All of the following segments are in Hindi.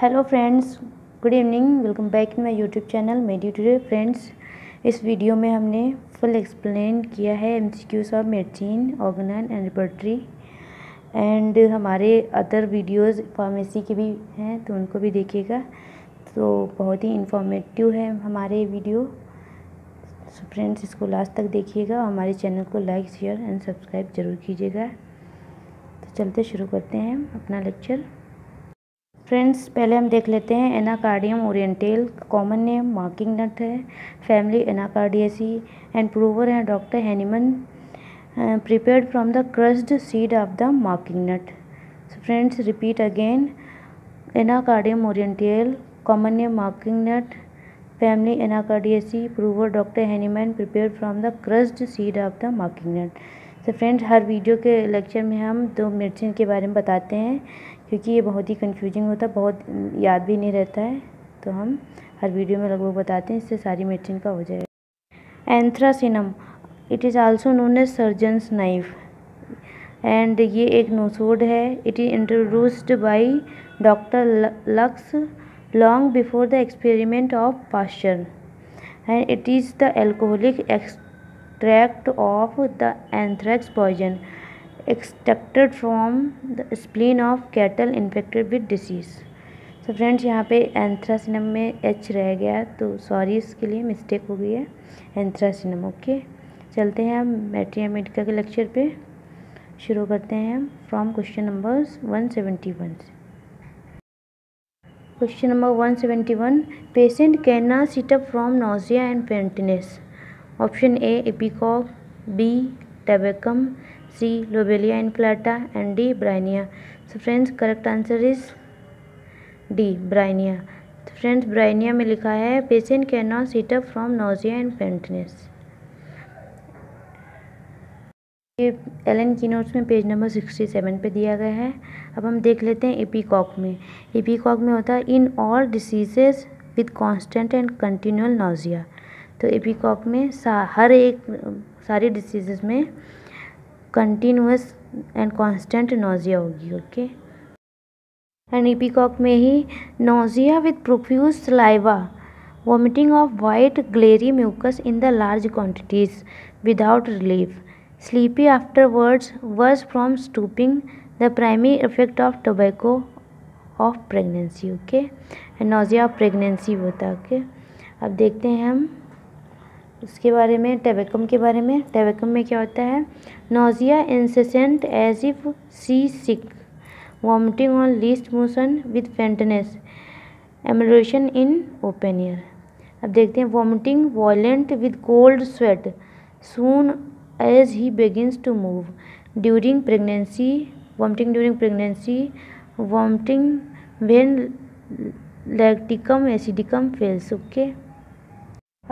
Hello friends good evening welcome back in my YouTube channel मेडियो today friends इस वीडियो में हमने फुल एक्सप्लेन किया है MCQs of medicine organon and repertory and हमारे अदर वीडियोस फार्मेसी के भी हैं तो उनको भी देखिएगा तो बहुत ही इन्फॉर्मेटिव है हमारे वीडियो सो फ्रेंड्स इसको लास्ट तक देखिएगा और हमारे चैनल को लाइक शेयर एंड सब्सक्राइब जरूर कीजिएगा तो चलते शुरू करते हैं अपना लेक्चर फ्रेंड्स पहले हम देख लेते हैं anacardium oriental common name marking nut है फैमिली एनाकार्डियसी एंड प्रूवर है doctor Hahnemann prepared from the crushed seed of the marking nut friends repeat again anacardium oriental common name marking nut anacardiaceae prover doctor Hahnemann prepare from the crushed seed of the marking nut तो so फ्रेंड्स हर वीडियो के लेक्चर में हम दो मेडिसिन के बारे में बताते हैं क्योंकि ये बहुत ही कन्फ्यूजिंग होता है बहुत याद भी नहीं रहता है तो हम हर वीडियो में लगभग बताते हैं इससे सारी मेडिसिन का हो जाएगा anthracinum it is also known as surgeon's knife and ये एक नोसोड है it is introduced by doctor Lux long before the experiment of Pasteur and it is the alcoholic extract of the anthrax poison extracted from the spleen of cattle infected with disease so friends यहाँ पे एंथ्रासिनम में एच रह गया तो सॉरी इसके लिए मिस्टेक हो गई है एंथ्रासिनम ओके चलते हैं हम मैट्रिया मेडिका के लेक्चर पे शुरू करते हैं हम from question number one seventy one से question number one seventy one patient can not sit up up from nausea and faintness option A ipecac B tabacum C lobelia inflata and D bryonia so friends correct answer is D bryonia तो फ्रेंड्स ब्राइनिया में लिखा है patient can not sit up from nausea and faintness ये एल एन की नोट्स में पेज नंबर सिक्सटी सेवन पर दिया गया है अब हम देख लेते हैं एपीकॉक में एपीकॉक में होता है in all diseases with constant and continuous nausea तो एपीकॉक में सा हर एक सारी डिसीज़ में कंटिन्यूस एंड कांस्टेंट नोज़िया होगी ओके एंड ईपीकॉक में ही nausea with profuse saliva vomiting of white glairy mucus in the large quantities without relief sleepy afterwards worse from stooping the primary effect of tobacco of pregnancy okay and nausea of pregnancy होता है ओके अब देखते हैं हम उसके बारे में टेबेकम के बारे में टेबेकम में क्या होता है nausea incessant as if seasick vomiting on least motion with faintness emaciation in open air अब देखते हैं vomiting violent with cold sweat soon as he begins to move during pregnancy vomiting during pregnancy vomiting when लैक्टिकम एसिडिकम fails okay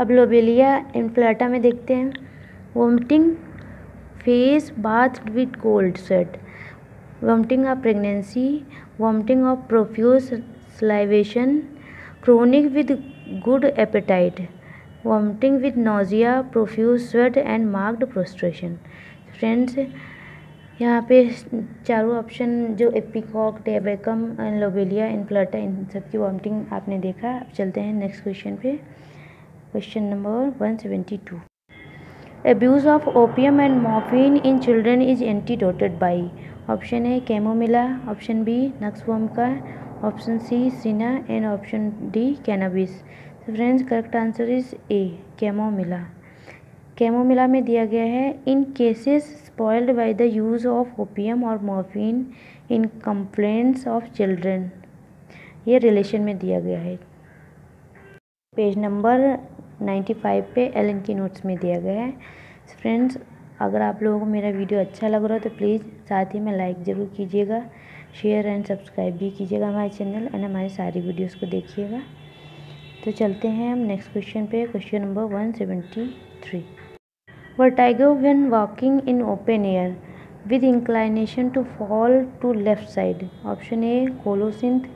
अब लोबेलिया इन्फ्लाटा में देखते हैं vomiting face bath with cold sweat vomiting of pregnancy vomiting of profuse salivation chronic with good appetite vomiting with nausea profuse sweat and marked prostration friends यहाँ पे चारों ऑप्शन जो एपिकॉक टेबेकम एंड लोबेलिया इन्फ्लाटा इन सब की वॉमिटिंग आपने देखा अब चलते हैं नेक्स्ट क्वेश्चन पे question number one seventy two abuse of opium and morphine in children is antidoted by option A chamomilla option B nux vom का option C cina and option D cannabis friends correct answer is A chamomilla chamomilla में दिया गया है in cases spoiled by the use of opium और morphine in complaints of children ये रिलेशन में दिया गया है पेज नंबर 95 पे एलन की नोट्स में दिया गया है फ्रेंड्स अगर आप लोगों को मेरा वीडियो अच्छा लग रहा हो तो प्लीज़ साथ ही में लाइक ज़रूर कीजिएगा शेयर एंड सब्सक्राइब भी कीजिएगा हमारे चैनल एंड हमारे सारी वीडियोस को देखिएगा तो चलते हैं हम नेक्स्ट क्वेश्चन पे क्वेश्चन नंबर 173 व tiger when walking in open air with inclination to fall to left side option A colocynth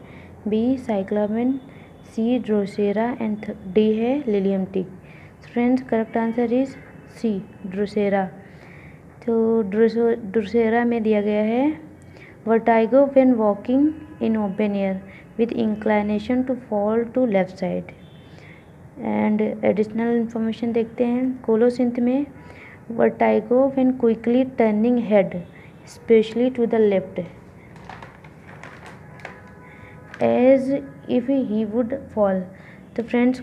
B cyclamen C drosera and D है lilium tig friends correct answer is C drosera तो ड्रोसेरा में दिया गया है vertigo when walking in open air with inclination to fall to left side and additional information देखते हैं कोलोसिंथ में vertigo when quickly turning head specially to the left as if he would fall तो फ्रेंड्स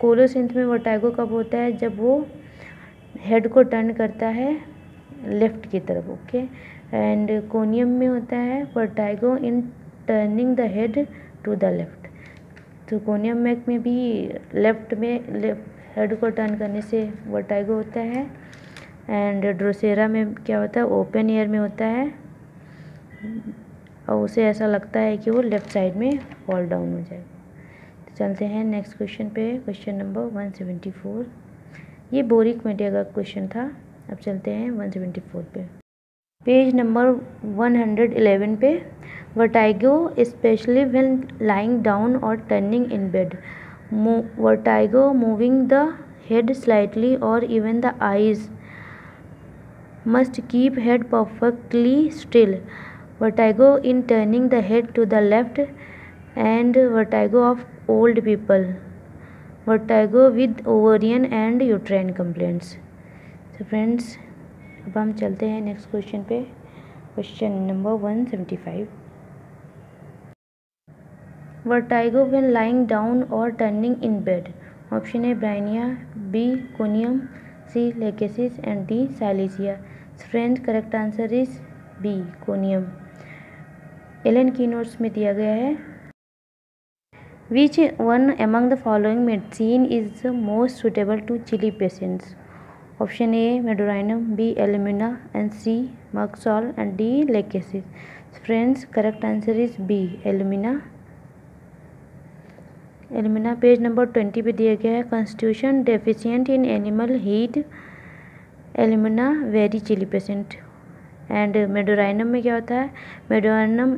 कोलोसिंथ में वर्टाइगो कब होता है जब वो हेड को टर्न करता है लेफ्ट की तरफ ओके एंड कोनियम में होता है vertigo in turning the head to the left तो कोनियम मैक में भी लेफ्ट में लेफ्ट हेड को टर्न करने से वर्टाइगो होता है एंड ड्रोसेरा में क्या होता है ओपन एयर में होता है और उसे ऐसा लगता है कि वो लेफ़्ट साइड में फॉल डाउन हो जाएगा तो चलते हैं नेक्स्ट क्वेश्चन पे question number one seventy four ये बोरिक मीडिया का क्वेश्चन था अब चलते हैं वन सेवेंटी फोर पे page number one hundred eleven पे vertigo specially when lying down और turning in bed vertigo moving the head slightly और even the eyes must keep head perfectly still vertigo in turning the head to the left and vertigo of old people vertigo with ovarian and uterine complaints so friends अब हम चलते हैं नेक्स्ट क्वेश्चन पे question number one seventy five vertigo when lying down और turning in bed option A bryonia B conium C lachesis and D silicea friend correct answer is B conium Allen की नोट्स में दिया गया है which one among the following medicine is most suitable to chilly patients option A medorrhinum B alumina and C merc sol and D lachesis friends correct answer is B alumina alumina page number twenty पे दिया गया है constitution deficient in animal heat alumina very chilly patient and medorrhinum में क्या होता है medorrhinum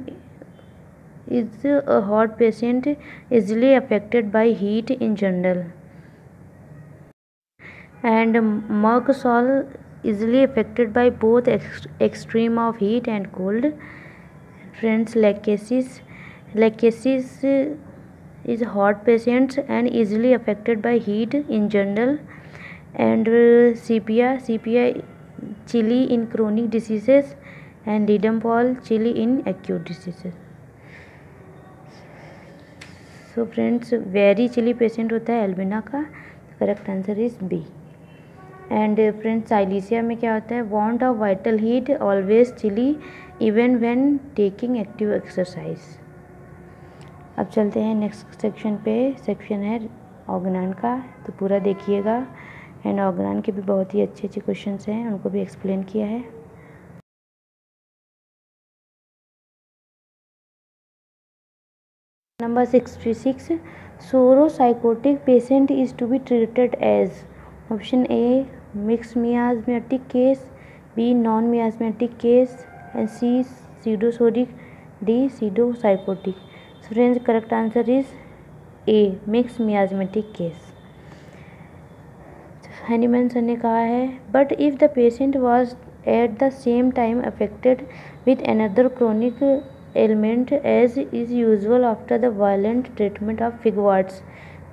is a hot patient easily affected by heat in general and merc sol easily affected by both extreme of heat and cold friends lachesis lachesis is hot patients and easily affected by heat in general and uh, cpi cpi chilly in chronic diseases and Didenpol chilly in acute diseases so friends very chilly patient होता है एल्बिना का correct answer is B and friends silicea में क्या होता है want of vital heat always chilly even when taking active exercise अब चलते हैं नेक्स्ट सेक्शन पे सेक्शन है ऑर्गनान का तो पूरा देखिएगा एंड ऑर्गन के भी बहुत ही अच्छे अच्छे क्वेश्चन हैं उनको भी एक्सप्लेन किया है number sixty six psoro sycotic patient is to be treated as option A mix miasmatic case B non miasmatic case and C pseudopsoric D pseudosycotic friends correct answer is A mix miasmatic case Hahnemann ने कहा है but if the patient was at the same time affected with another chronic element as is usual after the violent treatment of figwarts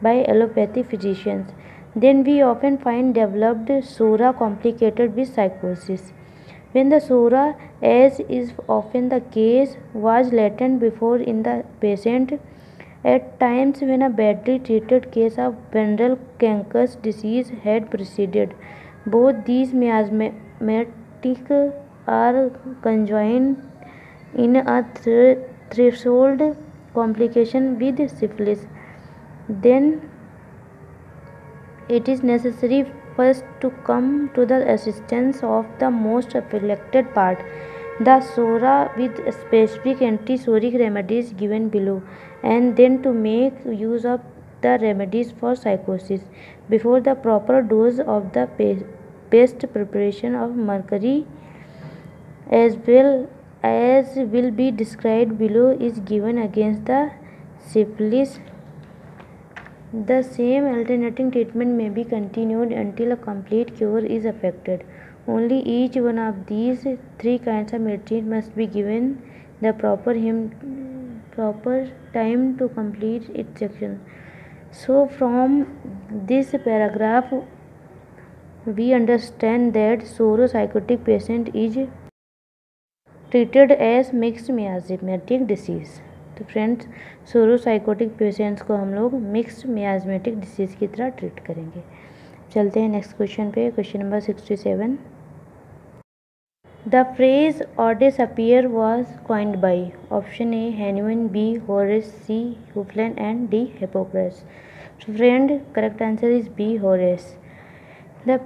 by allopathy physicians then we often find developed psora complicated with sycosis when the psora as is often the case was latent before in the patient At times when a badly treated case of Bendel canker's disease had preceded, both these miasmatic are conjoined in a threshold complication with syphilis. Then it is necessary first to come to the assistance of the most affected part, the sora, with specific antisoric remedies given below and then to make use of the remedies for psychosis before the proper dose of the best preparation of mercury as well as will be described below is given against the syphilis the same alternating treatment may be continued until a complete cure is effected only each one of these three kinds of medicine must be given the proper hymn proper time to complete its section. So, from this paragraph, we understand that psychotic patient is treated as mixed miasmatic disease. तो फ्रेंड्स सोरोसाइकोटिक पेशेंट्स को हम लोग मिक्स मियाजमेटिक डिसीज़ की तरह ट्रीट करेंगे चलते हैं नेक्स्ट क्वेश्चन पे question number sixty seven The phrase or disappear was coined by option A Hanuman, B Horace, C Huflen, and D Hippocrates. So, friend, correct answer is B Horace. The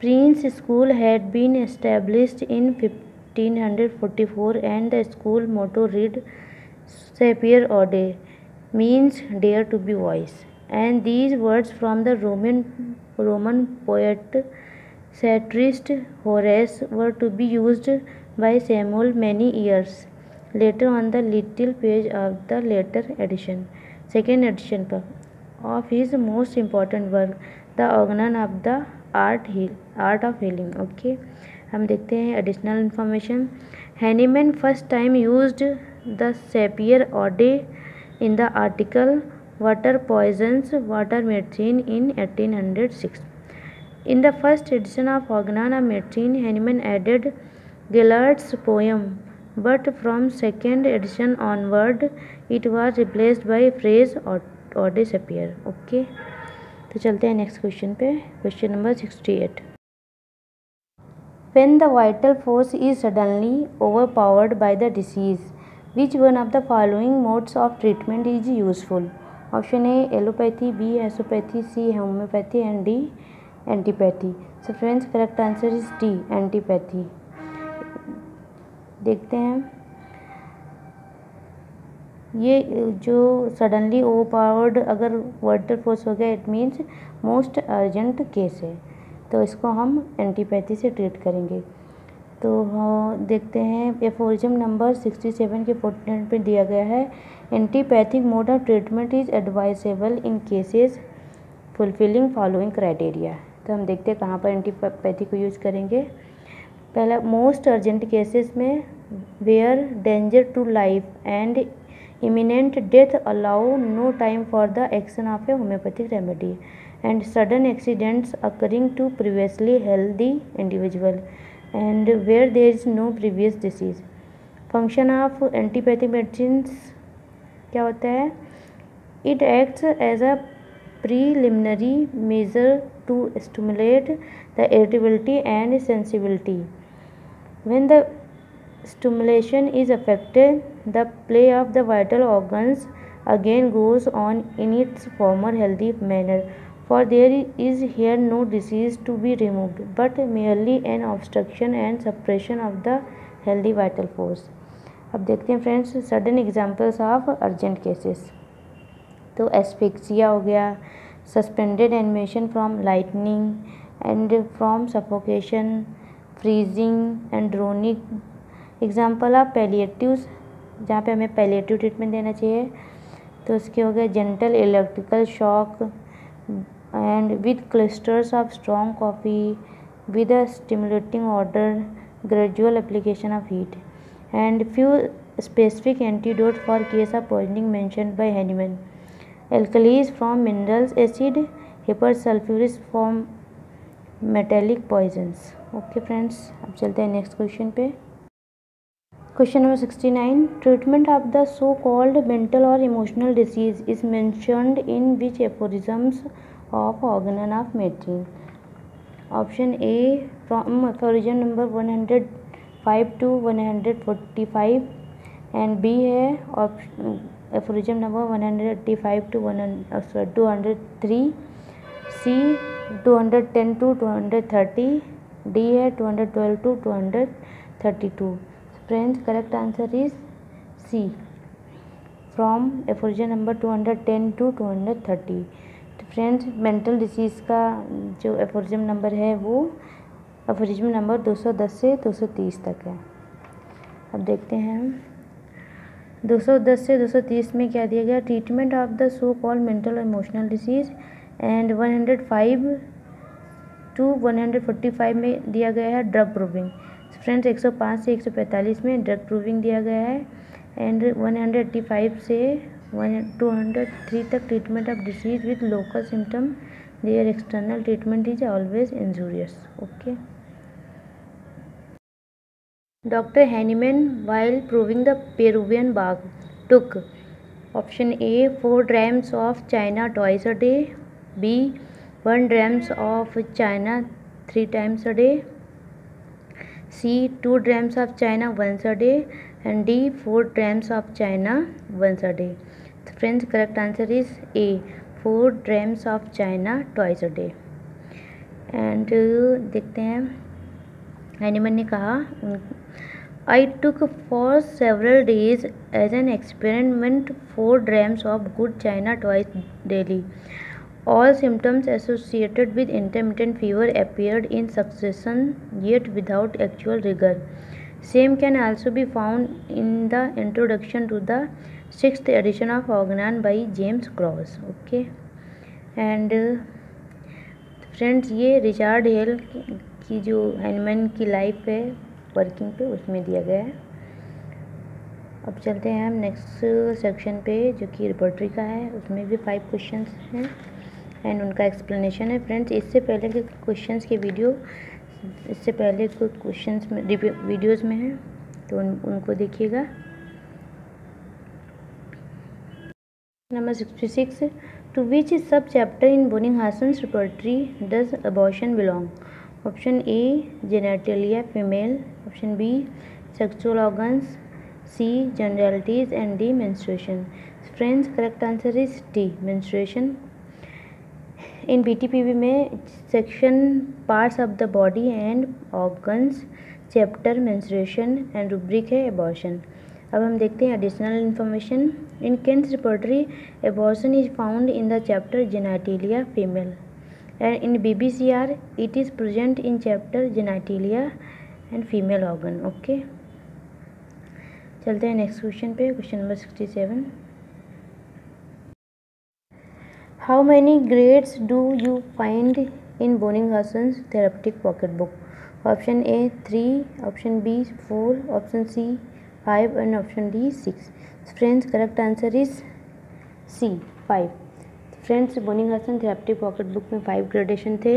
Prince School had been established in 1544 and the school motto read Sapir Orde means dare to be wise and these words from the Roman Roman poet satirist Horace were to be use by Samuel many years later on the little page of the later edition second edition पर of his most important work the organ of the art art of healing okay हम देखते हैं additional information Hahnemann first time use the sapere aude in the article water poisons water medicine in eighteen hundred six In the first edition of Hognana Matrine, Hahnemann added Gellert's poem, but from second edition onward, it was replaced by phrase or, or disappear. Okay. तो चलते हैं नेक्स्ट क्वेश्चन पे question number sixty eight when the vital force is suddenly overpowered by the disease which one of the following modes of treatment is useful option A allopathy B isopathy C homeopathy and D antipathy so friends correct answer is D antipathy देखते हैं ये जो सडनली ओवरपावर्ड अगर वर्टर फोर्स हो गया it means most urgent case है तो इसको हम एंटीपैथी से ट्रीट करेंगे तो हाँ देखते हैं एफोरिजम नंबर सिक्सटी सेवन के नाइन पे दिया गया है antipathic mode of treatment is advisable in cases fulfilling following criteria तो हम देखते हैं कहाँ पर एंटीपैथी को यूज़ करेंगे पहला मोस्ट अर्जेंट केसेस में where danger to life and imminent death allow no time for the action of a homeopathic remedy and sudden accidents occurring to previously healthy individual and where there is no previous disease function of antipathic medicine क्या होता है it acts as a preliminary measure to stimulate the irritability and sensibility when the stimulation is affected the play of the vital organs again goes on in its former healthy manner for there is here no disease to be removed but merely an obstruction and suppression of the healthy vital force अब देखते हैं friends sudden examples of urgent cases तो एस्फिक्सिया हो गया suspended animation from lightning and from suffocation freezing and drowning example आप पेलिएटिव्स जहाँ पे हमें पेलीटिव ट्रीटमेंट देना चाहिए तो उसके हो गए gentle electrical shock and with clusters of strong coffee with a stimulating odour gradual application of heat and few specific antidote for case of poisoning mention by Hahnemann. alkalis from minerals acid hypersulfurous from metallic poisons okay friends ab chalte hain next question pe question number 69 treatment of the so called mental or emotional disease is mentioned in which aphorisms of organon of medicine option a from aphorism number 105 to 145 and b hai option aphorism number one hundred eighty five to one sorry two hundred three C two hundred ten to two hundred thirty D है two hundred twelve to two hundred thirty two friends correct answer is C from aphorism number two hundred ten to two hundred thirty तो फ्रेंड्स मेंटल डिसीज का जो एफोरिजम नंबर है वो एफोरिजम नंबर दो सौ दस से दो सौ तीस तक है अब देखते हैं हम 210 से 230 में क्या दिया गया treatment of the so call mental emotional disease and 105 to 145 में दिया गया है ड्रग प्रूविंग फ्रेंड्स 105 से 145 में ड्रग प्रूविंग दिया गया है एंड 185 से वन टू हंड्रेड थ्री तक treatment of disease with local symptom there external treatment is always injurious okay doctor Hahnemann while proving the Peruvian bark took option A four drams of china twice a day B one drams of china three times a day C two drams of china one a day and D four drams of china one a day friends correct answer is A four drams of china twice a day and देखते हैं एनिमन ने कहा I took for several days as an experiment four drams of good china twice daily. All symptoms associated with intermittent fever appeared in succession, yet without actual rigor. Same can also be found in the introduction to the sixth edition of Organon by James Cross. Okay, and friends ये रिचार्ड हेल की जो हैनमैन की लाइफ है वर्किंग पे उसमें दिया गया है अब चलते हैं हम नेक्स्ट सेक्शन पे जो कि रिपोर्टरी का है उसमें भी फाइव क्वेश्चन हैं एंड उनका एक्सप्लेनेशन है फ्रेंड्स इससे पहले के क्वेश्चंस के वीडियो इससे पहले कुछ क्वेश्चंस में वीडियोस में हैं तो उन, उनको देखिएगा number sixty six two which subchapter in Boenninghausen repertory does abortion belong option A genitalia female option B sexual organs C generalities and D menstruation friends correct answer is D menstruation in BTPB में section parts of the body and organs chapter menstruation and rubric है एबॉर्शन अब हम देखते हैं additional information in Kent's repertory abortion is found in the chapter genitalia female and in B B C R it is present in chapter genitalia and female organ okay चलते हैं नेक्स्ट क्वेश्चन पे question number sixty seven how many grades do you find in Boenninghausen therapeutic pocket book option A three option B four option C five and option D six friends correct answer is C five friends Boenninghausen therapeutic pocket book में फाइव ग्रेडेशन थे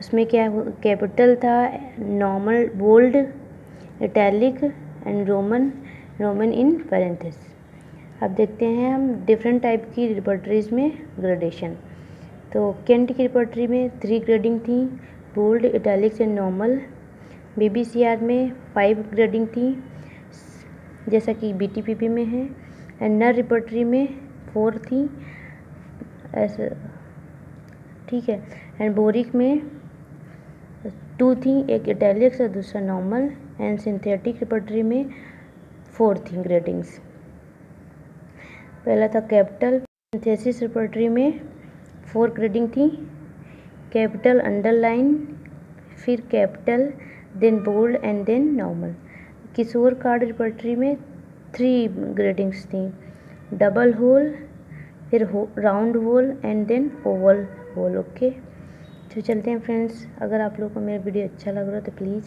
उसमें क्या कैपिटल था normal bold italic and roman roman in parenthesis अब देखते हैं हम डिफरेंट टाइप की रिपोर्टरीज में ग्रेडेशन तो कैंट की रिपोर्टरी में थ्री ग्रेडिंग थी bold italics and normal BBCR में फाइव ग्रेडिंग थी जैसा कि बीटीपीपी में है एंड नर रिपोर्टरी में फोर थी ऐसे ठीक है एंड बोरिक में टू थी एक इटैलिक्स और दूसरा नॉर्मल एंड सिंथेटिक रिपोर्टरी में फोर थी ग्रेडिंग्स पहला था कैपिटल सिंथेसिस रिपोर्टरी में फोर ग्रेडिंग थी कैपिटल अंडरलाइन फिर capital then bold and then normal Kishore card repertory में थ्री ग्रेडिंग्स थी डबल होल फिर हो round hole and then oval hole okay तो चलते हैं फ्रेंड्स अगर आप लोगों को मेरा वीडियो अच्छा लग रहा है तो प्लीज़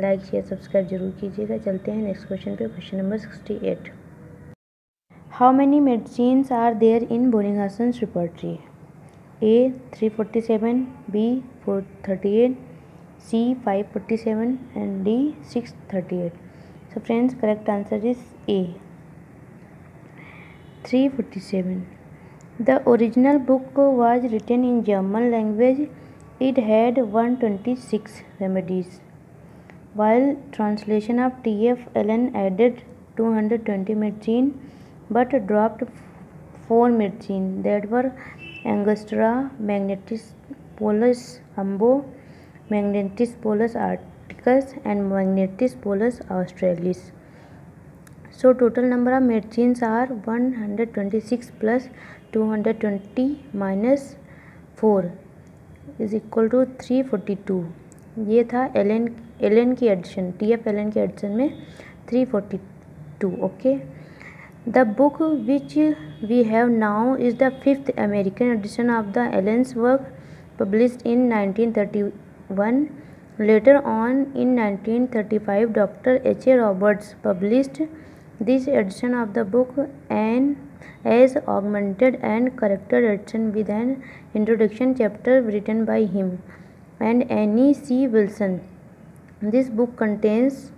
लाइक शेयर सब्सक्राइब जरूर कीजिएगा चलते हैं नेक्स्ट क्वेश्चन पे question number sixty eight how many medicines are there in Boenninghausen repertory A three forty seven B four thirty eight C five forty seven and D six thirty eight so friends correct answer is A three forty seven The original book was written in German language. It had 126 remedies, while translation of T.F. Allen added 220 medicine but dropped 4 medicine that were Angostura, Magnetis polus umbo, Magnetis polus arcticus and Magnetis polus australis. So total number of medicines are 126 plus two hundred twenty minus four is equal to three forty two ये था एल एन एल एन की edition T F L N की एडिशन में three forty two okay the book which we have now is the fifth American edition of the Allen's work one later on in nineteen thirty 1935 doctor H A Roberts published this edition of the book and as augmented and corrected edition with an introduction chapter written by him and Annie C. Wilson. This book contains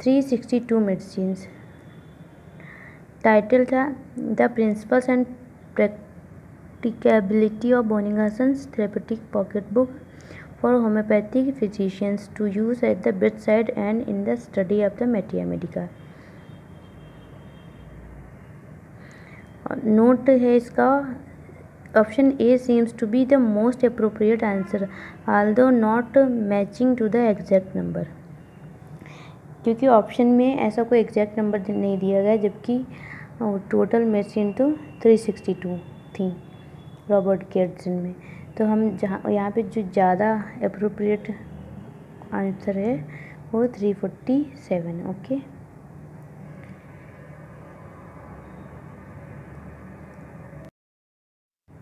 362 medicines. Title The, Principles and Practicability of Boningason's Therapeutic Pocketbook for Homeopathic Physicians to Use at the Bedside and in the Study of the Materia Medica. Note है इसका option A seems to be the most appropriate answer although not matching to the exact number क्योंकि ऑप्शन में ऐसा कोई एग्जैक्ट नंबर नहीं दिया गया जबकि टोटल मशीन तो 362 थी रॉबर्ट केडसन में तो हम जहाँ यहाँ पर जो ज़्यादा अप्रोप्रिएट आंसर है वो 347 ओके okay?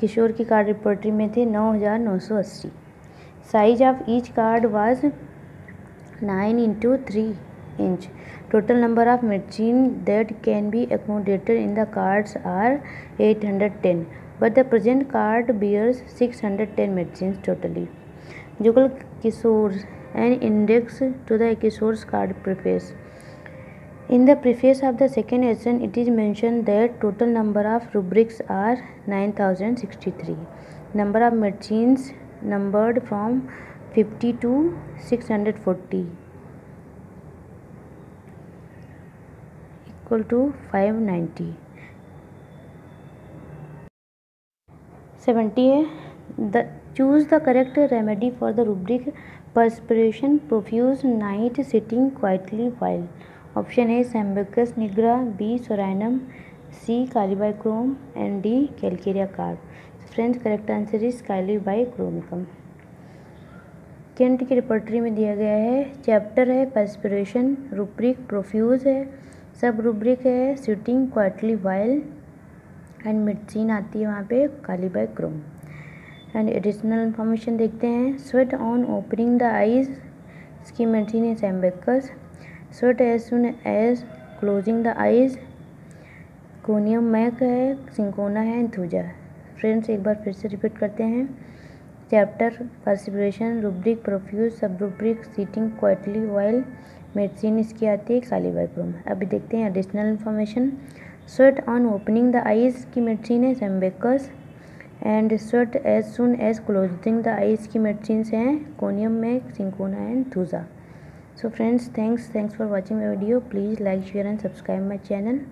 किशोर की कार्ड रिपोर्टरी में थे नौ हज़ार नौ सौ अस्सी size of each card was nine into three inch total number of medicine that can be accommodated in the cards are eight hundred ten but the present card bears six hundred ten medicine totally Jugal Kishore and index to the Kishore card preface In the preface of the second edition, it is mentioned that total number of rubrics are 9063. Number of machines numbered from 50 to 640 equal to 590. 70. The, choose the correct remedy for the rubric perspiration, profuse, night, sitting quietly while. Option A sambucus nigra B psorinum C kali bichrome and D calcarea carb friends correct answer is kali bichromicum Kent की रिपोर्टरी में दिया गया है चैप्टर है पर्सपिरेशन रूब्रिक प्रोफ्यूज है सब रूब्रिक है sitting quietly while and medicine आती है वहाँ पे कालीबाइक्रोम एंड एडिशनल इन्फॉर्मेशन देखते हैं sweat on opening the eyes इसकी medicine is sambucus sweat as soon as closing the eyes conium mac है सिंकोना है इंथूजा फ्रेंड्स एक बार फिर से रिपीट करते हैं chapter perspiration rubric profuse sub rubric sitting quietly while medicine इसकी आती है एक साली बैक्रोम अभी देखते हैं additional information sweat on opening the eyes की मेडिसिन है sambucus and sweat as soon as closing the eyes की मेडिसिन हैं conium mac cinchona and thuja So friends, thanks for watching my video. Please like, share and subscribe my channel.